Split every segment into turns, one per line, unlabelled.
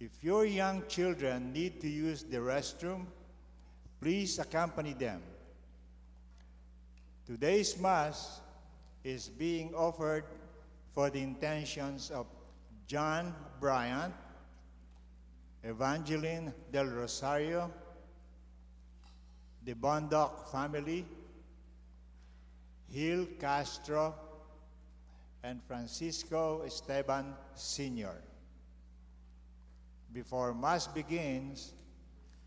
If your young children need to use the restroom, please accompany them. Today's Mass is being offered for the intentions of John Bryant, Evangeline Del Rosario, the Bondoc family, Gil Castro, and Francisco Esteban Sr. Before Mass begins,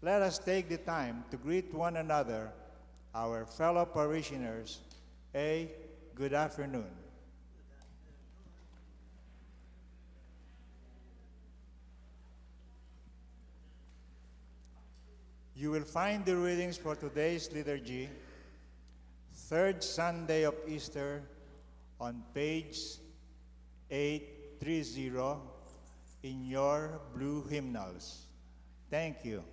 let us take the time to greet one another, our fellow parishioners. A good afternoon. You will find the readings for today's liturgy, third Sunday of Easter, on page 830 in your blue hymnals. Thank you.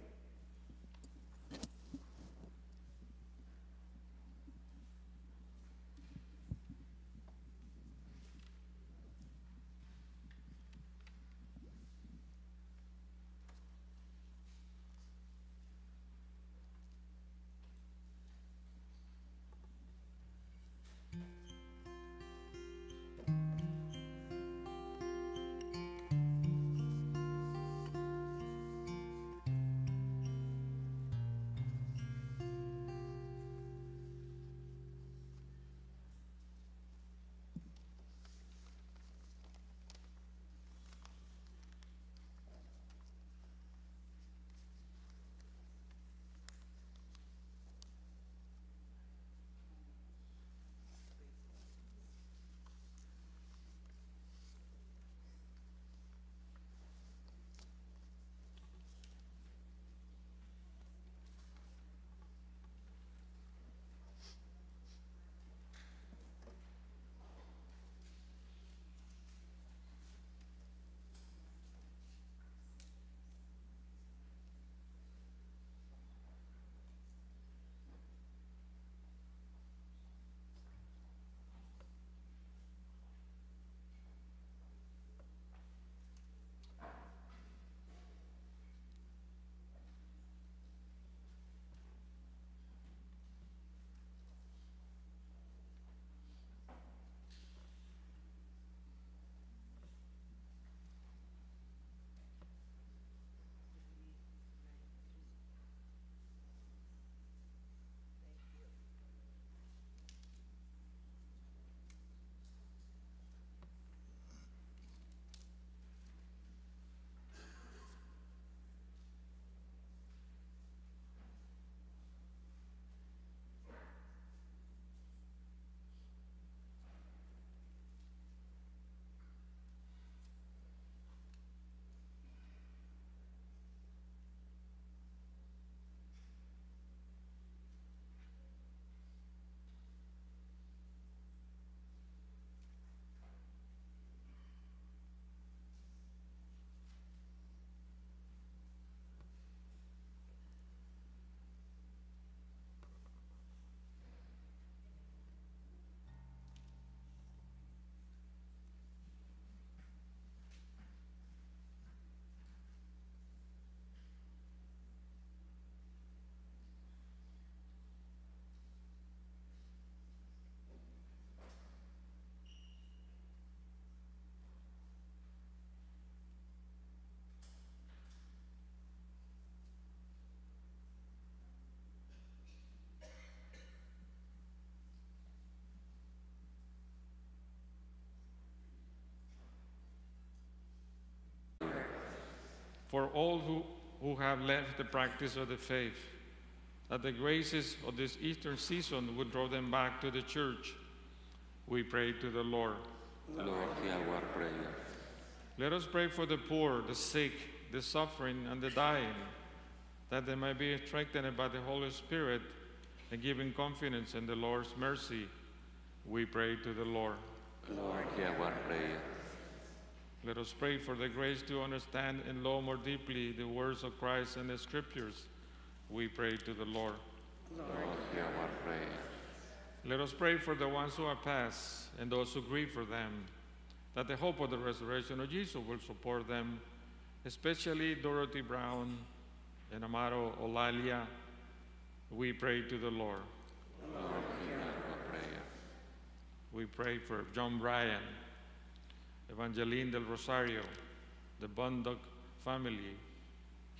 For all who, who have left the practice of the faith, that the graces of this Easter season would draw them back to the church. We pray to the Lord.
Lord, hear our prayer.
Let us pray for the poor, the sick, the suffering, and the dying, that they may be strengthened by the Holy Spirit and given confidence in the Lord's mercy. We pray to the Lord.
Lord, hear our prayer.
Let us pray for the grace to understand and love more deeply the words of Christ and the Scriptures. We pray to the Lord.
Lord, hear our prayer.
Let us pray for the ones who are passed and those who grieve for them, that the hope of the resurrection of Jesus will support them especially Dorothy Brown and Amaro Olalia. We pray to the Lord.
Lord, hear our prayer.
We pray for John Bryan, Evangeline del Rosario, the Bondoc family,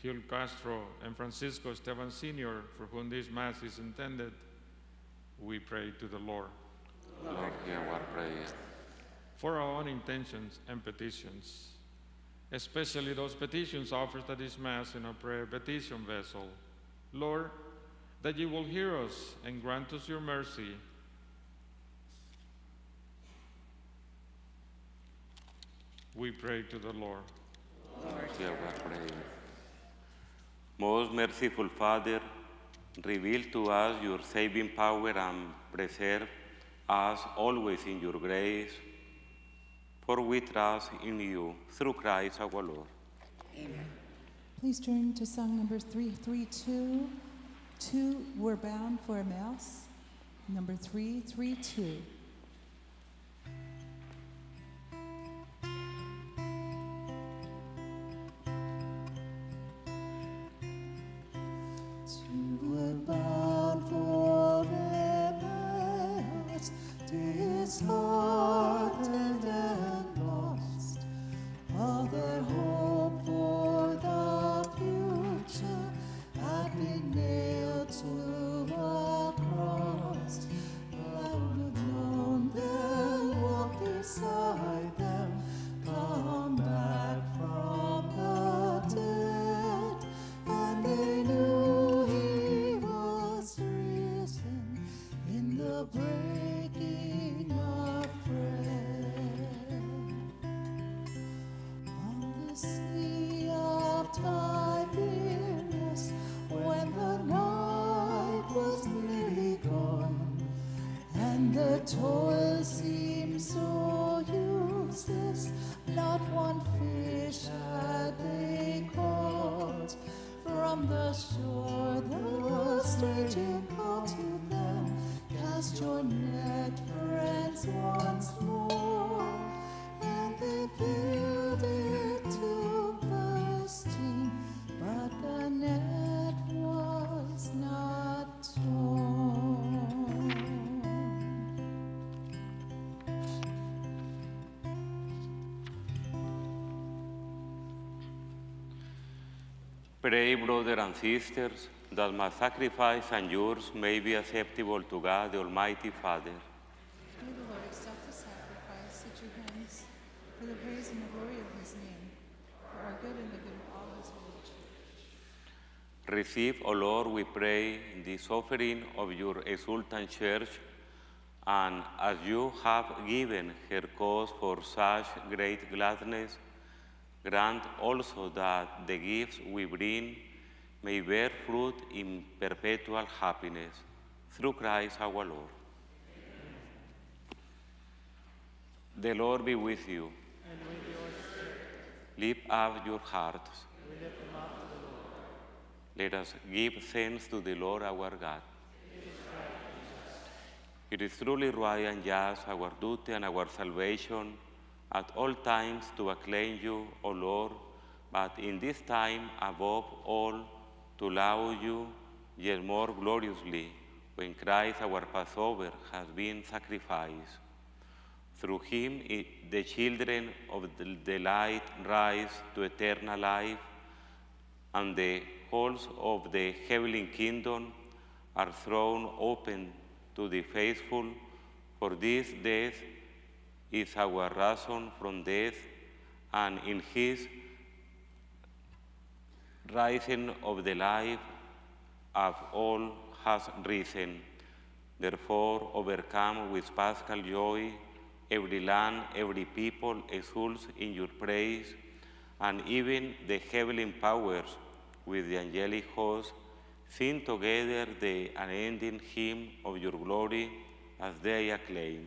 Gil Castro, and Francisco Esteban Sr., for whom this Mass is intended. We pray to the Lord.
Lord, hear our prayer.
For our own intentions and petitions, especially those petitions offered at this Mass in our prayer petition vessel. Lord, that you will hear us and grant us your mercy. We pray to the Lord.
Lord, hear our prayer. Most merciful Father, reveal to us your saving power and preserve us always in your grace. For we trust in you through Christ our Lord. Amen.
Please turn to song number 332. Two, We're Bound for Emmaus. Number 332. Two
Pray, brothers and sisters, that my sacrifice and yours may be acceptable to God, the Almighty Father.
May the Lord accept the sacrifice at your hands for the praise and the glory of his name, for our good and the good of all his holy church.
Receive, O Lord, we pray, this offering of your exultant church, and as you have given her cause for such great gladness, grant also that the gifts we bring may bear fruit in perpetual happiness. Through Christ our Lord. The Lord be with you. Lift up your hearts. Let us give thanks to the Lord our God. It is truly right and just, our duty and our salvation, at all times to acclaim you, O Lord, but in this time above all to love you yet more gloriously when Christ our Passover has been sacrificed. Through him i- the children of the, the light rise to eternal life, and the halls of the heavenly kingdom are thrown open to the faithful, for this death is our ransom from death, and in his rising of the life of all has risen. Therefore, overcome with paschal joy, every land, every people exults in your praise, and even the heavenly powers with the angelic host sing together the unending hymn of your glory as they acclaim.